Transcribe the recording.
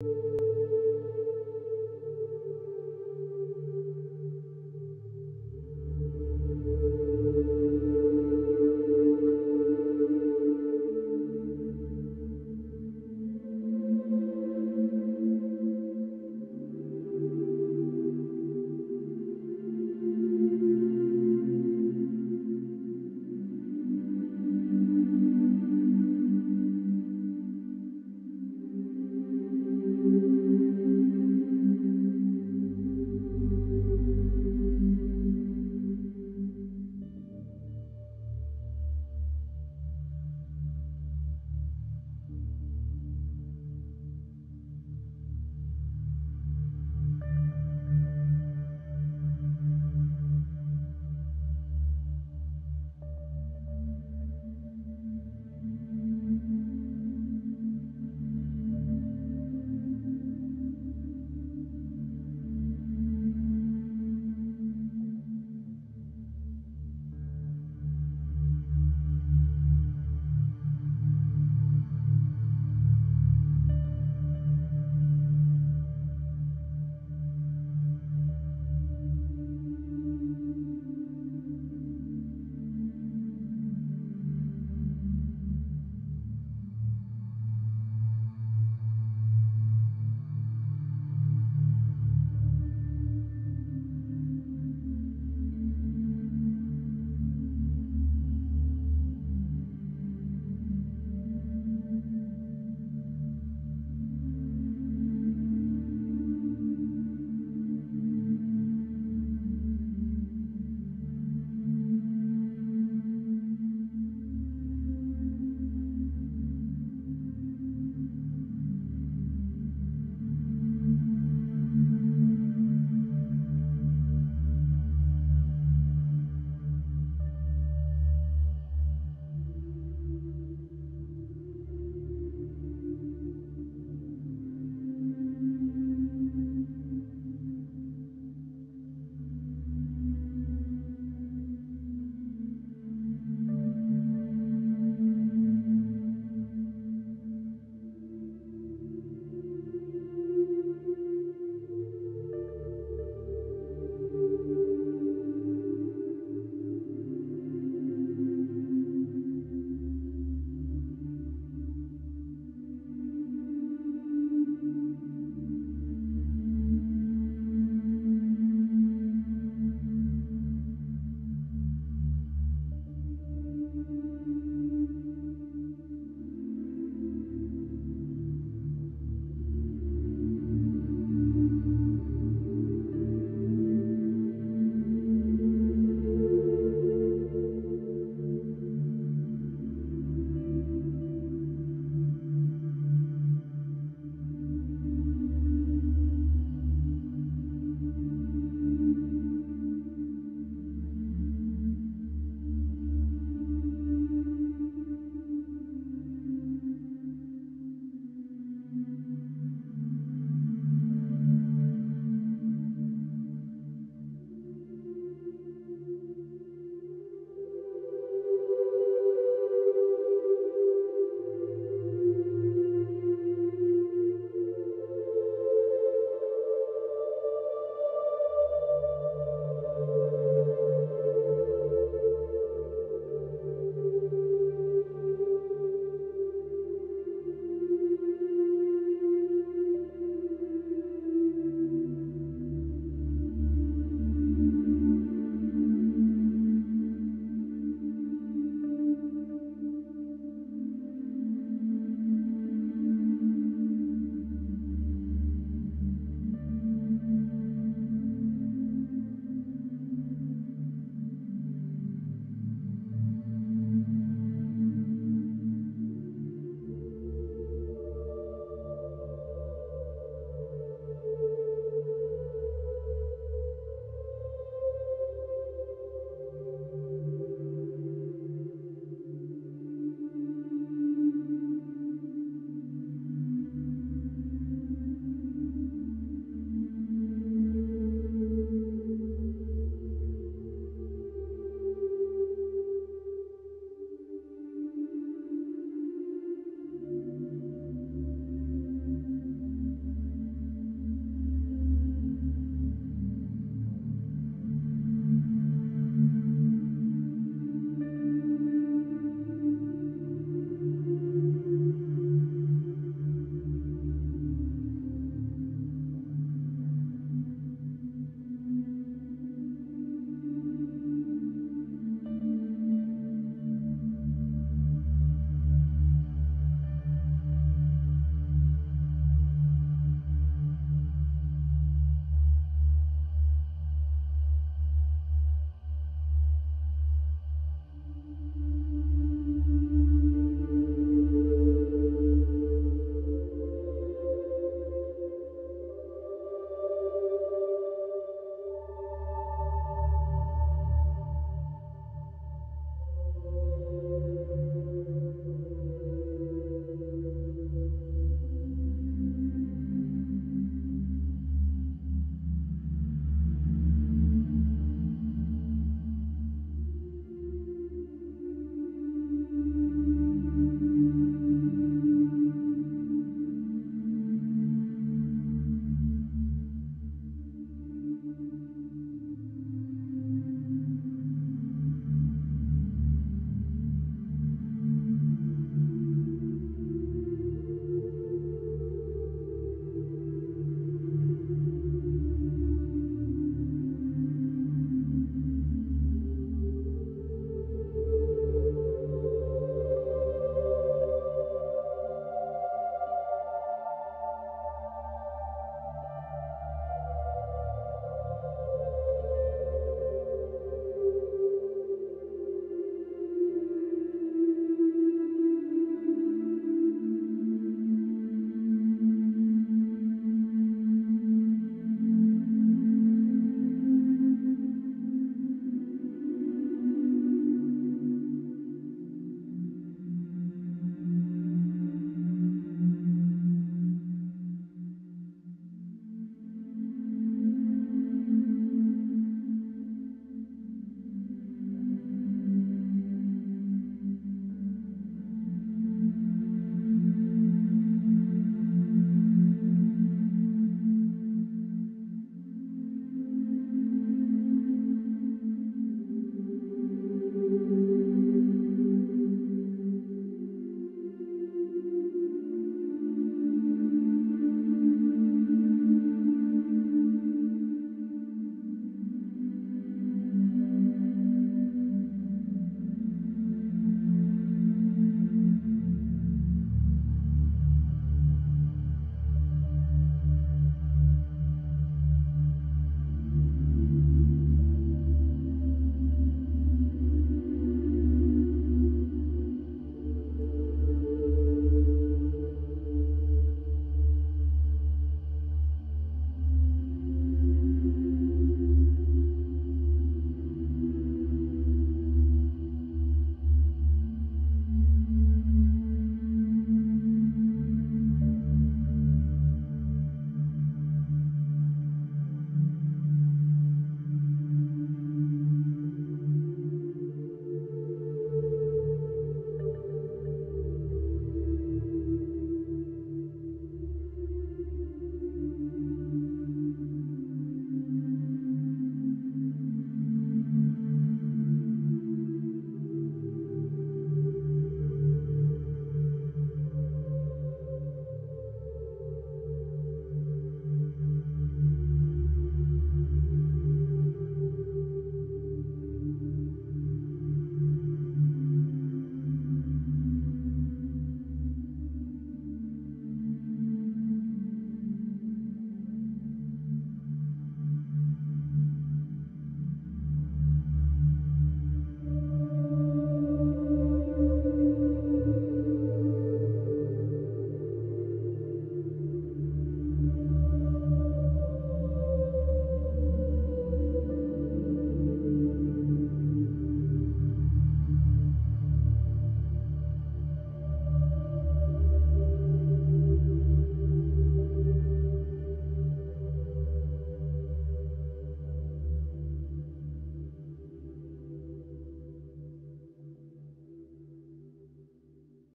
you